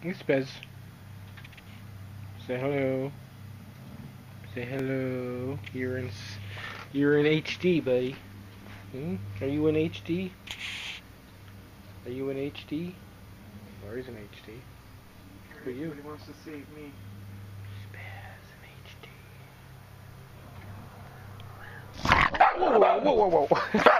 Hey, Spez. Say hello. Say hello. You're in, you're in HD, buddy. Hmm? Are you in HD? Are you in HD? Or is in HD? Who are you. He wants to save me. Spaz in HD. Whoa, whoa, whoa, whoa.